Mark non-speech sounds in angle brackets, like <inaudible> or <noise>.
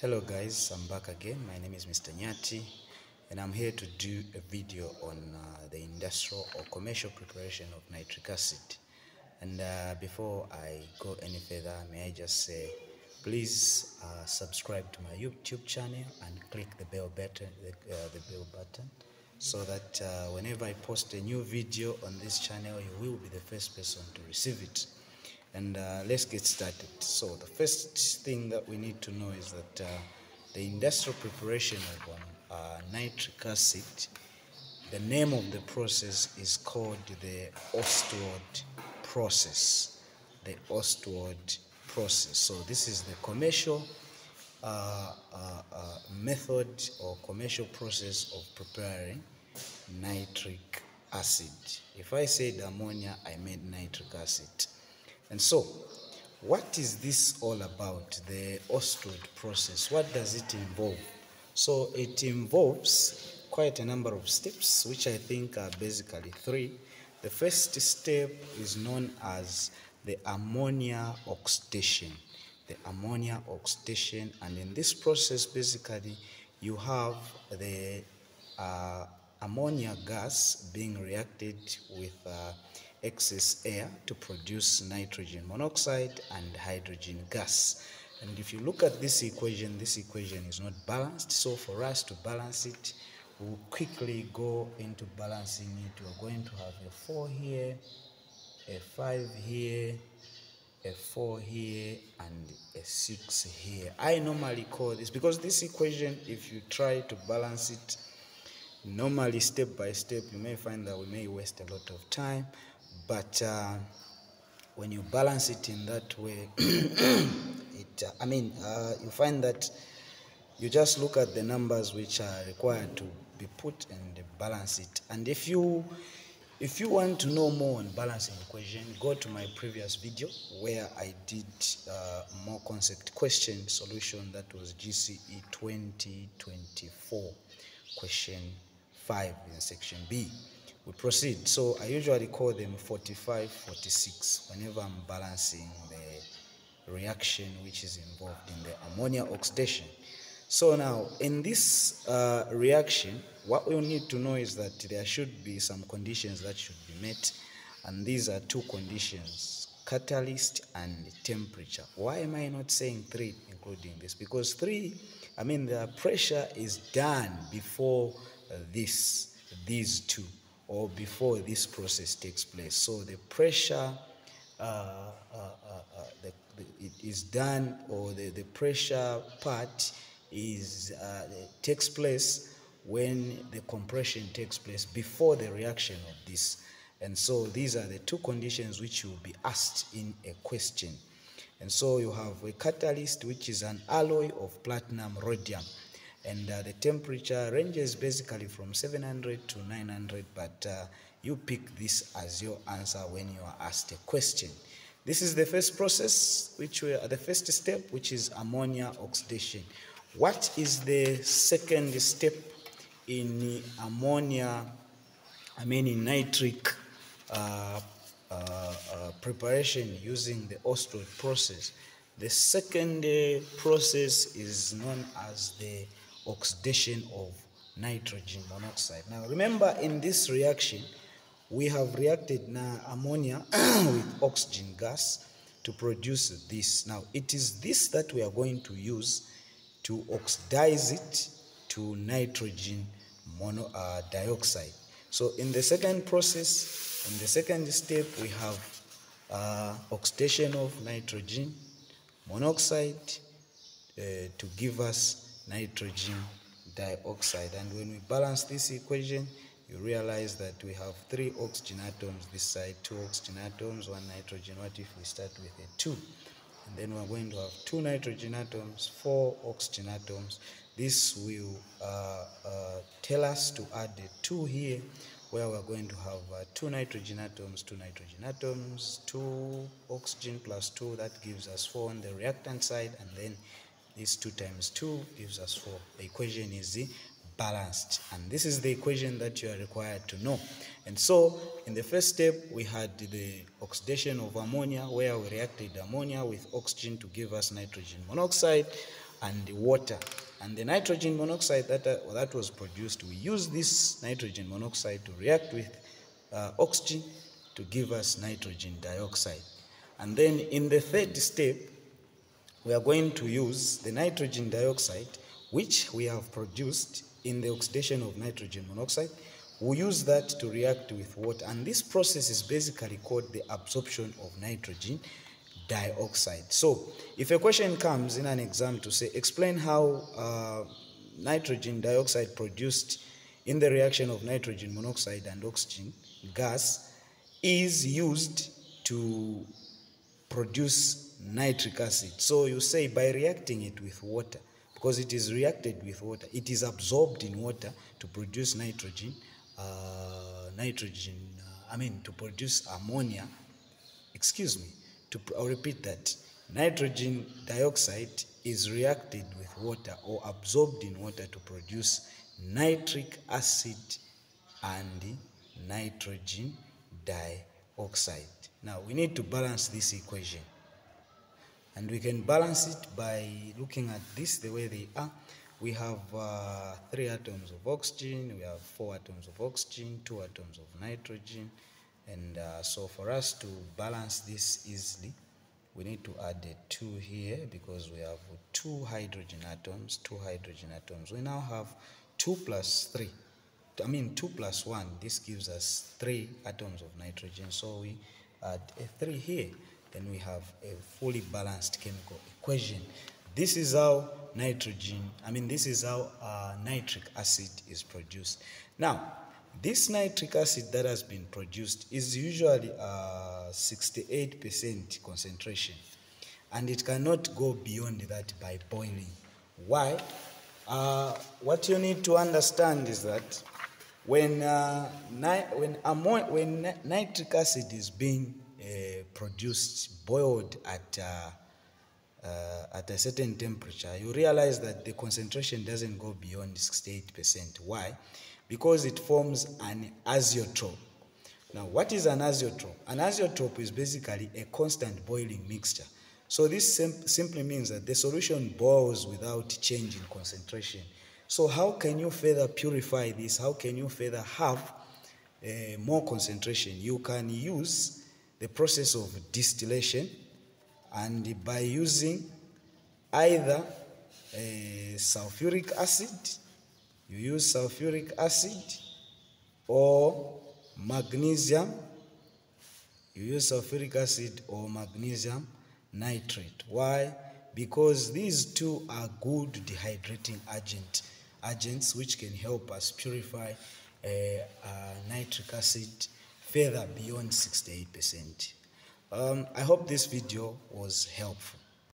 Hello guys, I'm back again. My name is Mr. Nyati and I'm here to do a video on uh, the industrial or commercial preparation of nitric acid. And uh, before I go any further, may I just say please uh, subscribe to my YouTube channel and click the bell button, the, uh, the bell button so that uh, whenever I post a new video on this channel, you will be the first person to receive it and uh, let's get started. So the first thing that we need to know is that uh, the industrial preparation of uh, nitric acid, the name of the process is called the Ostwald process. The Ostwald process. So this is the commercial uh, uh, uh, method or commercial process of preparing nitric acid. If I said ammonia, I meant nitric acid. And so, what is this all about, the Ostwald process? What does it involve? So, it involves quite a number of steps, which I think are basically three. The first step is known as the ammonia oxidation. The ammonia oxidation, and in this process, basically, you have the uh, ammonia gas being reacted with uh, excess air to produce nitrogen monoxide and hydrogen gas. And if you look at this equation, this equation is not balanced. So for us to balance it, we'll quickly go into balancing it. We're going to have a 4 here, a 5 here, a 4 here, and a 6 here. I normally call this, because this equation, if you try to balance it, normally step by step, you may find that we may waste a lot of time but uh, when you balance it in that way <clears throat> it uh, i mean uh, you find that you just look at the numbers which are required to be put and balance it. And if you if you want to know more on balancing equation go to my previous video where i did uh, more concept question solution. That was gce 2024 question 5 in section b we proceed. So I usually call them 45, 46 whenever I'm balancing the reaction which is involved in the ammonia oxidation. So now in this uh, reaction, what we need to know is that there should be some conditions that should be met. And these are two conditions, catalyst and temperature. Why am I not saying three including this? Because three, I mean the pressure is done before this, these two or before this process takes place. So the pressure uh, uh, uh, the, the, it is done, or the, the pressure part is takes place when the compression takes place before the reaction of this. And so these are the two conditions which you will be asked in a question. And so you have a catalyst, which is an alloy of platinum rhodium and uh, the temperature ranges basically from 700 to 900 but uh, you pick this as your answer when you are asked a question. This is the first process which we are the first step which is ammonia oxidation. What is the second step in ammonia i mean in nitric uh, uh, uh preparation using the Ostwald process? The second uh, process is known as the oxidation of nitrogen monoxide. Now remember in this reaction, we have reacted now ammonia <clears throat> with oxygen gas to produce this. Now it is this that we are going to use to oxidize it to nitrogen mono, uh, dioxide. So in the second process, in the second step, we have uh, oxidation of nitrogen monoxide uh, to give us nitrogen dioxide. And when we balance this equation, you realize that we have three oxygen atoms this side, two oxygen atoms, one nitrogen. What if we start with a two? And then we're going to have two nitrogen atoms, four oxygen atoms. This will uh, uh, tell us to add a two here, where we're going to have uh, two nitrogen atoms, two nitrogen atoms, two oxygen plus two, that gives us four on the reactant side, and then this 2 times 2 gives us 4. The equation is balanced. And this is the equation that you are required to know. And so, in the first step, we had the oxidation of ammonia, where we reacted ammonia with oxygen to give us nitrogen monoxide. and water. And the nitrogen monoxide that, uh, that was produced, we use this nitrogen monoxide to react with uh, oxygen to give us nitrogen dioxide. And then in the third step, we are going to use the nitrogen dioxide, which we have produced in the oxidation of nitrogen monoxide. We use that to react with water. And this process is basically called the absorption of nitrogen dioxide. So if a question comes in an exam to say, explain how uh, nitrogen dioxide produced in the reaction of nitrogen monoxide and oxygen gas is used to produce nitric acid. So you say by reacting it with water, because it is reacted with water, it is absorbed in water to produce nitrogen, uh, nitrogen, uh, I mean to produce ammonia, excuse me, to, I'll repeat that. Nitrogen dioxide is reacted with water or absorbed in water to produce nitric acid and nitrogen dioxide. Now we need to balance this equation. And we can balance it by looking at this the way they are. We have uh, three atoms of oxygen, we have four atoms of oxygen, two atoms of nitrogen, and uh, so for us to balance this easily, we need to add a 2 here because we have two hydrogen atoms, two hydrogen atoms. We now have 2 plus 3. I mean 2 plus 1, this gives us 3 atoms of nitrogen. So we add a 3 here. Then we have a fully balanced chemical equation. This is how nitrogen, I mean this is how uh, nitric acid is produced. Now, this nitric acid that has been produced is usually 68% uh, concentration and it cannot go beyond that by boiling. Why? Uh, what you need to understand is that when, uh, when, when nitric acid is being uh, produced, boiled at, uh, uh, at a certain temperature, you realize that the concentration doesn't go beyond 68%. Why? because it forms an azeotrope. Now, what is an azeotrope? An azeotrope is basically a constant boiling mixture. So this sim simply means that the solution boils without change in concentration. So how can you further purify this? How can you further have uh, more concentration? You can use the process of distillation and by using either uh, sulfuric acid you use sulfuric acid or magnesium. You use sulfuric acid or magnesium nitrate. Why? Because these two are good dehydrating agent, agents which can help us purify uh, nitric acid further beyond 68%. Um, I hope this video was helpful.